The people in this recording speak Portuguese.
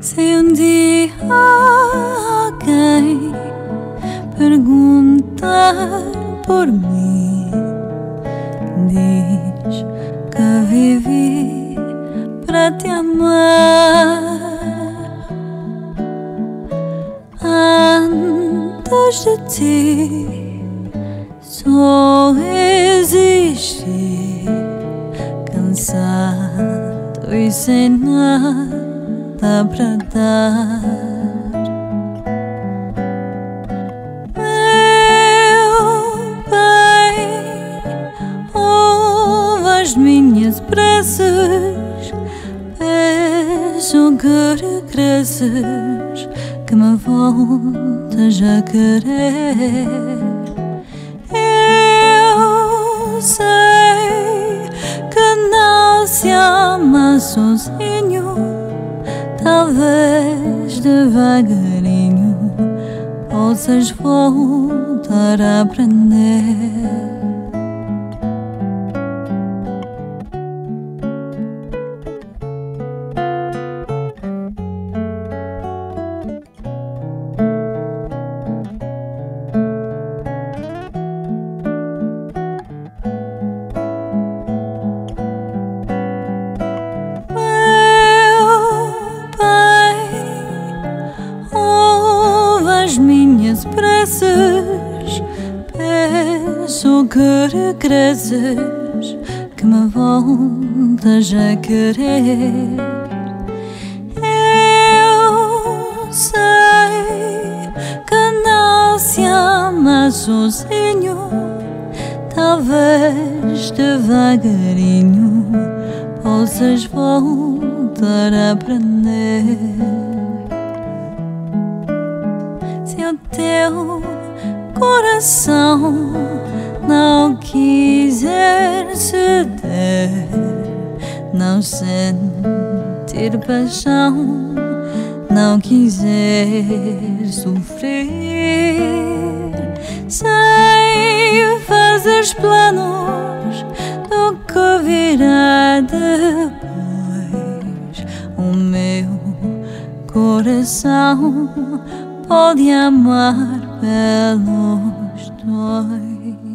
Se um dia alguém perguntar por mim, diz que vivi para te amar. Antes de ti, só existi cansado e sem nada para dar. Meu bem, ouve as minhas preces, peço que regresses que me voltas a querer. Eu sei que não se ama sozinho, talvez devagarinho possas voltar a aprender. Minhas preces Peço que regresses Que me voltas a querer. Eu sei que não se ama sozinho Talvez devagarinho Possas voltar a aprender teu coração não quiser ceder, não sentir paixão, não quiser sofrer, sem fazer planos do que virá depois, o meu coração pode amar pelos dois.